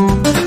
Música